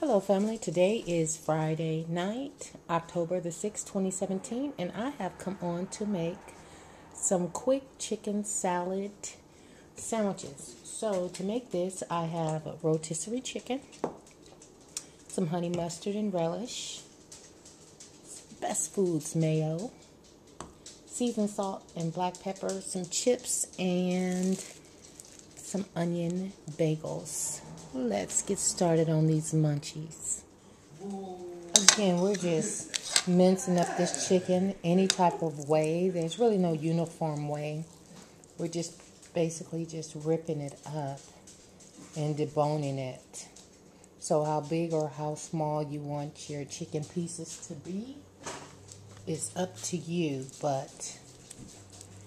Hello, family. Today is Friday night, October the 6th, 2017, and I have come on to make some quick chicken salad sandwiches. So, to make this, I have rotisserie chicken, some honey mustard and relish, Best Foods mayo, seasoned salt and black pepper, some chips, and some onion bagels. Let's get started on these munchies. Again, we're just mincing up this chicken any type of way. There's really no uniform way. We're just basically just ripping it up and deboning it. So how big or how small you want your chicken pieces to be is up to you, but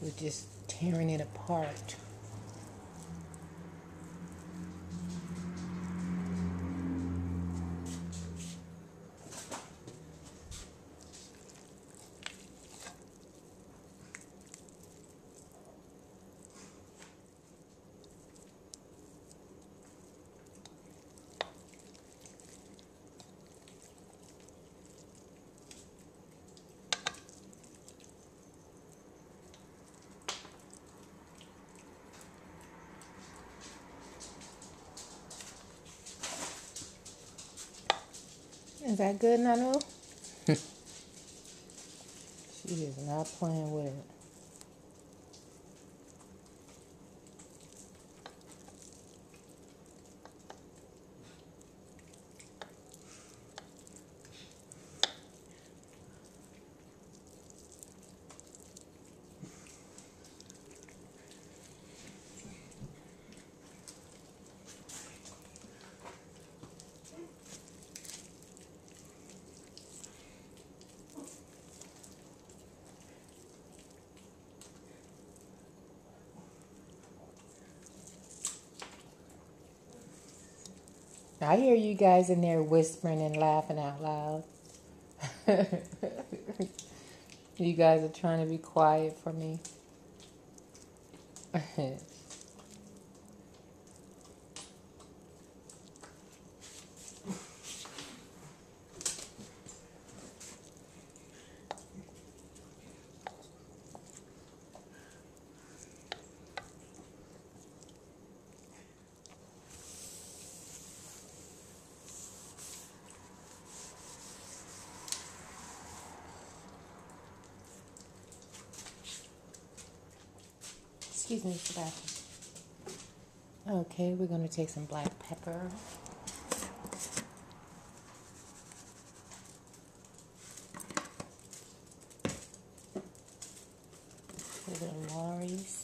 we're just tearing it apart. Is that good, Nanu? she is not playing with it. I hear you guys in there whispering and laughing out loud. you guys are trying to be quiet for me. Excuse me for that. Okay, we're going to take some black pepper. A little Lawry's.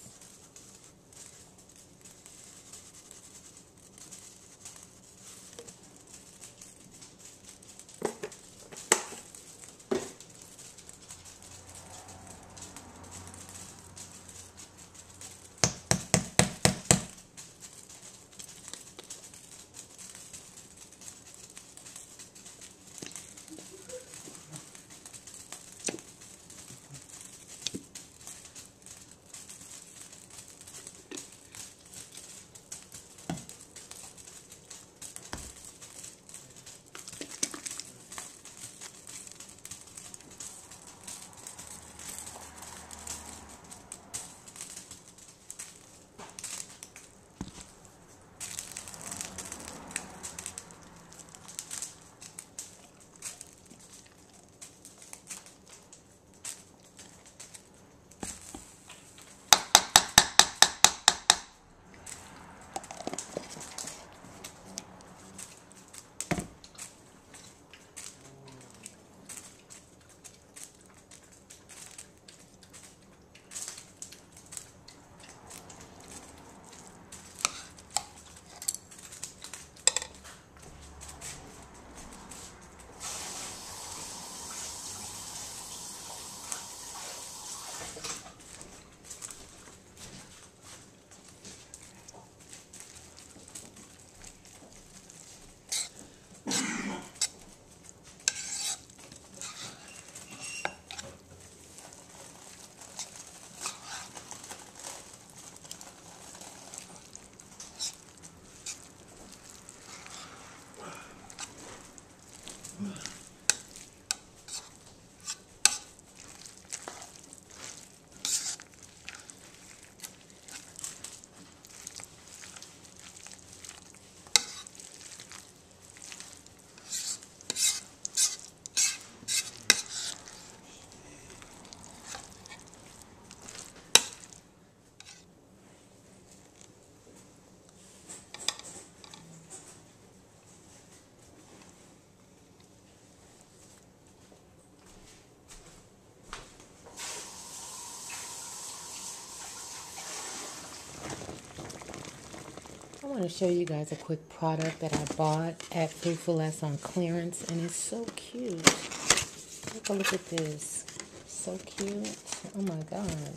To show you guys a quick product that I bought at Food 4 Less on clearance, and it's so cute. Take a look at this. So cute. Oh my god.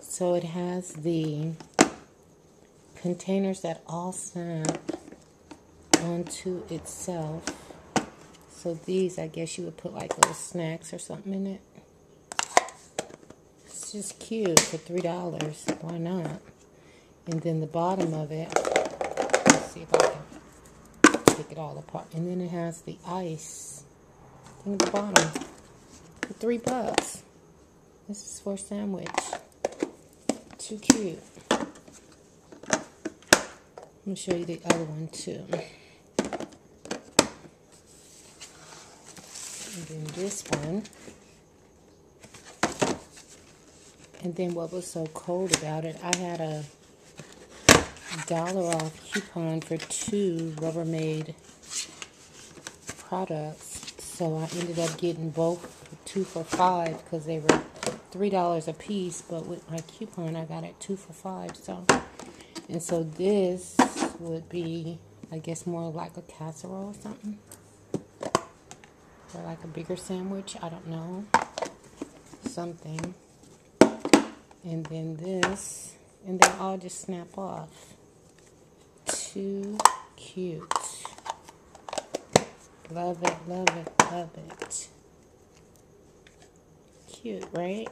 So it has the containers that all snap onto itself. So these, I guess you would put like little snacks or something in it. Just cute for $3. Why not? And then the bottom of it, let's see if I can take it all apart. And then it has the ice at the bottom for three bucks. This is for a sandwich. Too cute. Going to show you the other one too. And then this one. And then what was so cold about it, I had a dollar off coupon for two Rubbermaid products. So I ended up getting both two for five because they were three dollars a piece. But with my coupon, I got it two for five. So and so this would be, I guess, more like a casserole or something, or like a bigger sandwich. I don't know, something and then this, and they all just snap off. Too cute. Love it, love it, love it. Cute, right?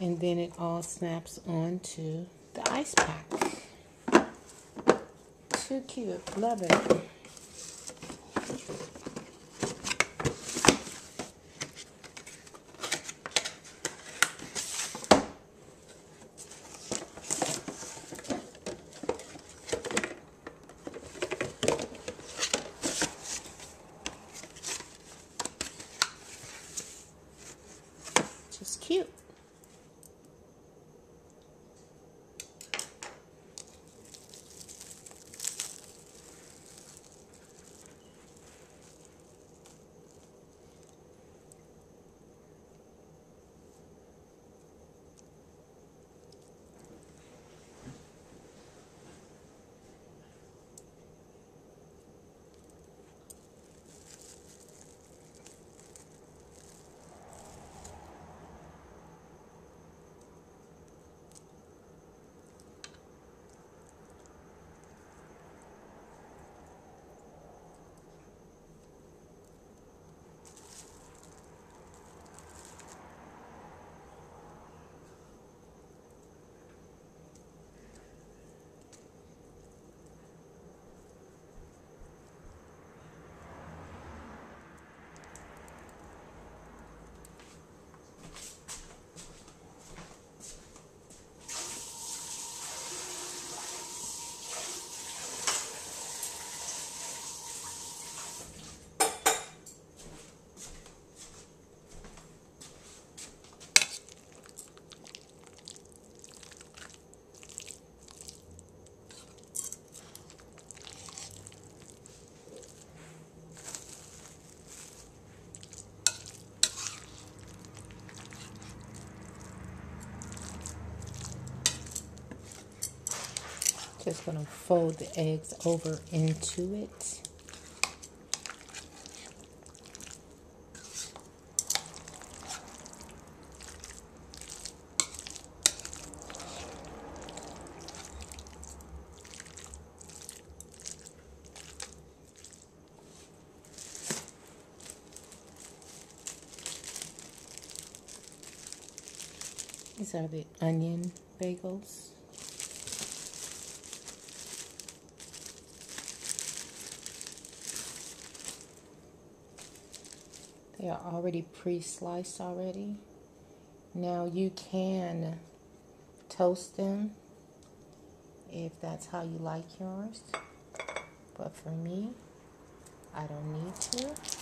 And then it all snaps onto the ice pack. Too cute, love it. Just cute. Just gonna fold the eggs over into it. These are the onion bagels. They are already pre-sliced already. Now you can toast them if that's how you like yours. But for me, I don't need to.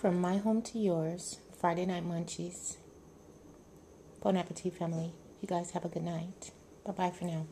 From my home to yours, Friday Night Munchies. Bon appetit, family. You guys have a good night. Bye bye for now.